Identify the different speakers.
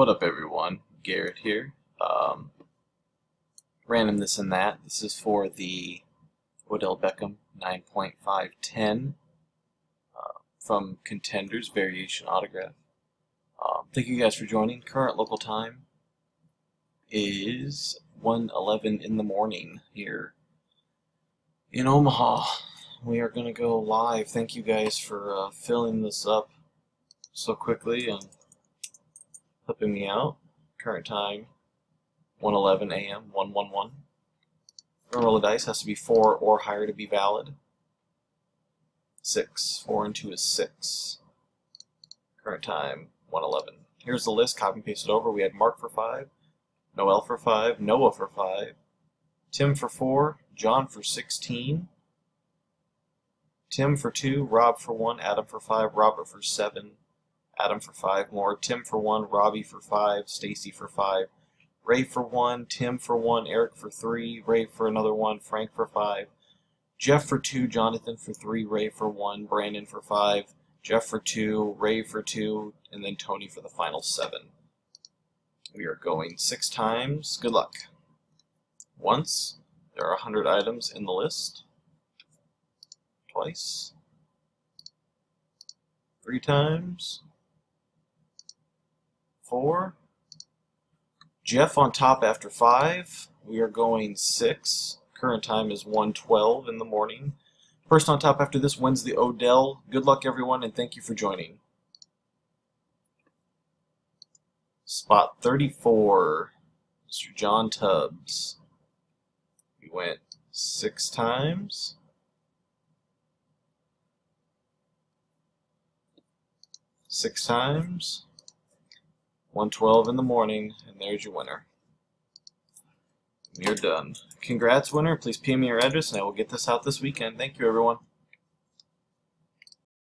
Speaker 1: What up, everyone? Garrett here. Um, random this and that. This is for the Odell Beckham 9.510 uh, from Contenders Variation Autograph. Um, thank you guys for joining. Current local time is 1:11 in the morning here in Omaha. We are going to go live. Thank you guys for uh, filling this up so quickly and clipping me out. Current time 1:11 a.m. 111. Roll of dice has to be four or higher to be valid. Six. Four and two is six. Current time 111. Here's the list. Copy and paste it over. We had Mark for five, Noel for five, Noah for five, Tim for four, John for 16. Tim for two, Rob for one, Adam for five, Robert for seven, Adam for five more, Tim for one, Robbie for five, Stacy for five, Ray for one, Tim for one, Eric for three, Ray for another one, Frank for five, Jeff for two, Jonathan for three, Ray for one, Brandon for five, Jeff for two, Ray for two, and then Tony for the final seven. We are going six times. Good luck. Once, there are 100 items in the list. Twice. Three times. Four. Jeff on top after five. We are going six. Current time is 112 in the morning. First on top after this wins the Odell. Good luck, everyone, and thank you for joining. Spot 34, Mr. John Tubbs. We went six times. Six times. 112 in the morning, and there's your winner. You're done. Congrats, winner. Please PM me your address, and I will get this out this weekend. Thank you, everyone.